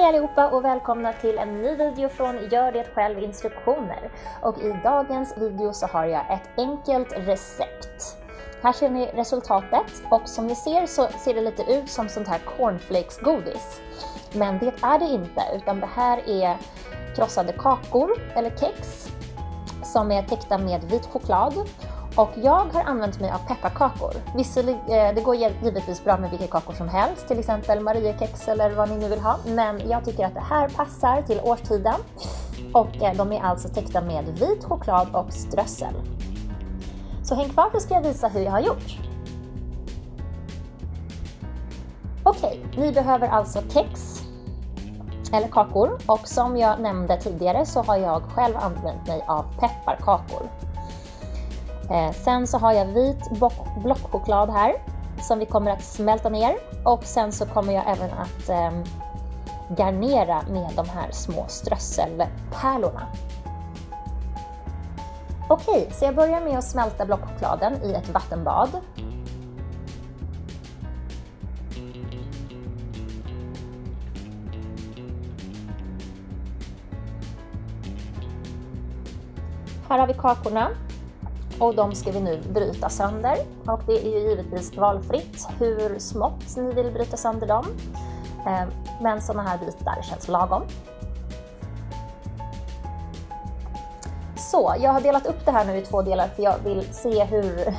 Hej allihopa och välkomna till en ny video från Gör det själv instruktioner. Och i dagens video så har jag ett enkelt recept. Här ser ni resultatet och som ni ser så ser det lite ut som sånt här cornflakes-godis. Men det är det inte utan det här är krossade kakor eller kex som är täckta med vit choklad och jag har använt mig av pepparkakor. Visserligen, eh, det går givetvis bra med vilka kakor som helst, till exempel Mariekex eller vad ni nu vill ha. Men jag tycker att det här passar till årstiden. Och eh, de är alltså täckta med vit choklad och strössel. Så häng kvar så ska jag visa hur jag har gjort. Okej, ni behöver alltså kex eller kakor och som jag nämnde tidigare så har jag själv använt mig av pepparkakor. Eh, sen så har jag vit blockchoklad här som vi kommer att smälta ner och sen så kommer jag även att eh, garnera med de här små strösselpärlorna. Okej, så jag börjar med att smälta blockchokladen i ett vattenbad. Här har vi kakorna och de ska vi nu bryta sönder. Och det är ju givetvis valfritt hur smått ni vill bryta sönder dem. Eh, men sådana här bitar känns lagom. Så, jag har delat upp det här nu i två delar för jag vill se hur,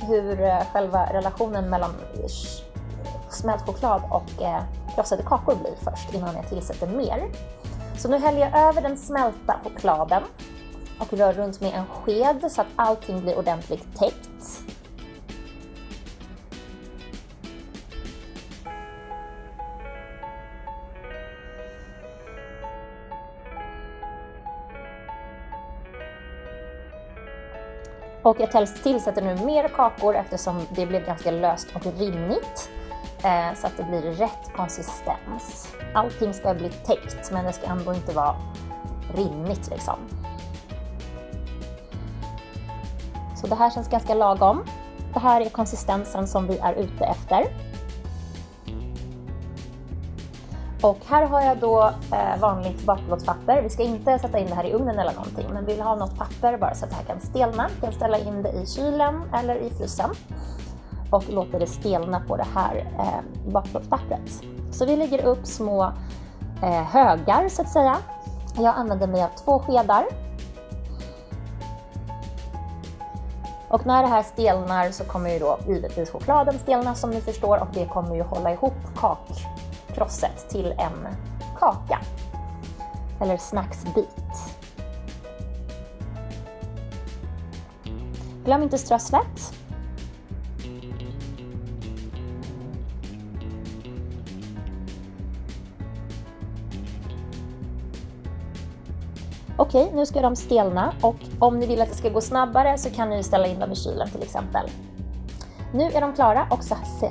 hur eh, själva relationen mellan smält choklad och eh, krossade kakor blir först innan jag tillsätter mer. Så nu häller jag över den smälta chokladen och rör runt med en sked så att allting blir ordentligt täckt. Och jag tillsätter nu mer kakor eftersom det blev ganska löst och rinnigt. Eh, så att det blir rätt konsistens. Allting ska bli täckt men det ska ändå inte vara rinnigt liksom. Så det här känns ganska lagom. Det här är konsistensen som vi är ute efter. Och här har jag då eh, vanligt bakplåtspapper. Vi ska inte sätta in det här i ugnen eller någonting, men vi vill ha något papper bara så att det här kan stelna. Vi kan ställa in det i kylen eller i frysen och låta det stelna på det här eh, bakplåtspappret. Så vi lägger upp små eh, högar så att säga. Jag använder mig av två skedar Och när det här stelnar så kommer ju då givetvis chokladen stelna som ni förstår och det kommer ju hålla ihop kakkrosset till en kaka eller snacksbit. Glöm inte strösslet. Okej, nu ska de stelna och om ni vill att det ska gå snabbare så kan ni ställa in dem i kylen till exempel. Nu är de klara och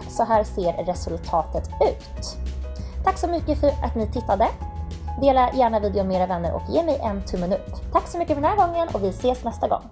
så här ser resultatet ut. Tack så mycket för att ni tittade. Dela gärna videon med era vänner och ge mig en tummen upp. Tack så mycket för den här gången och vi ses nästa gång.